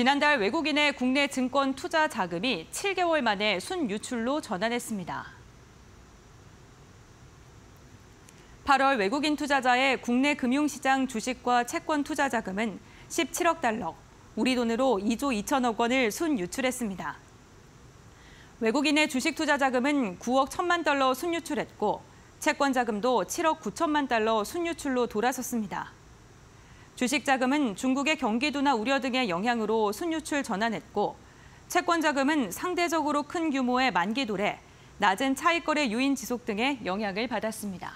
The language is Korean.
지난달 외국인의 국내 증권 투자 자금이 7개월 만에 순유출로 전환했습니다. 8월 외국인 투자자의 국내 금융시장 주식과 채권 투자 자금은 17억 달러, 우리 돈으로 2조 2천억 원을 순유출했습니다. 외국인의 주식 투자 자금은 9억 1천만 달러 순유출했고 채권 자금도 7억 9천만 달러 순유출로 돌아섰습니다. 주식 자금은 중국의 경기도나 우려 등의 영향으로 순유출 전환했고 채권 자금은 상대적으로 큰 규모의 만기 도래, 낮은 차익거래 유인 지속 등의 영향을 받았습니다.